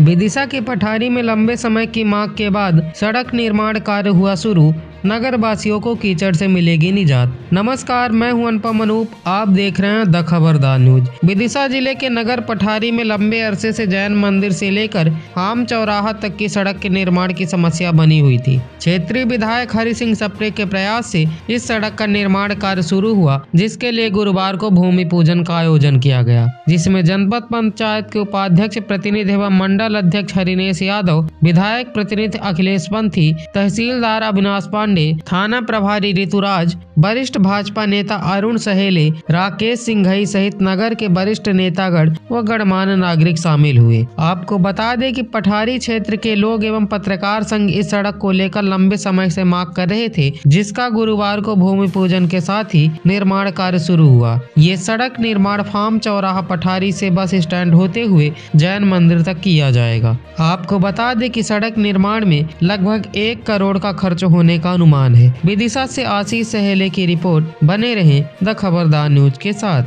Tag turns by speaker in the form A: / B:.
A: विदिशा के पठारी में लंबे समय की मांग के बाद सड़क निर्माण कार्य हुआ शुरू। नगर वासियों को कीचड़ से मिलेगी निजात। नमस्कार, मैं हूँ अनुपम अनूप। आप देख रहे हैं द खबरदार न्यूज़। विदिशा ज़िले के नगर पठारी में लंबे अरसे से जैन मंदिर से लेकर हाम चौराहा तक की सड़क के निर्माण की समस्या बनी हुई थी। क्षेत्रीय विधायक हरि सिंह सप्रे के प्रयास से इस सड़क का निर्माण कार्य शुरू हुआ, जिसके लिए गुरुवार को भूमि पूजन का आयोजन किया गया, जिसमें जनपद पंचायत के उपाध्यक्ष, प्रतिनिधि एवं मंडल अध्यक्ष हरिनेश यादव, विधायक प्रतिनिधि अखिलेश पंथी, तहसीलदार अविनाश पांडे, थाना प्रभारी ऋतुराज, वरिष्ठ भाजपा नेता अरुण सहेले, राकेश सिंघई सहित नगर के वरिष्ठ नेतागण व गणमान्य नागरिक शामिल हुए। आपको बता दें कि पठारी क्षेत्र के लोग एवं पत्रकार संघ इस सड़क को लेकर लंबे समय से मांग कर रहे थे, जिसका गुरुवार को भूमि पूजन के साथ ही निर्माण कार्य शुरू हुआ। ये सड़क निर्माण फार्म चौराहा पठारी से बस स्टैंड होते हुए जैन मंदिर तक किया जाएगा। आपको बता दें कि सड़क निर्माण में लगभग एक करोड़ का खर्च होने का अनुमान है। विदिशा से आशीष सहेले की रिपोर्ट, बने रहे द खबरदार न्यूज़ के साथ।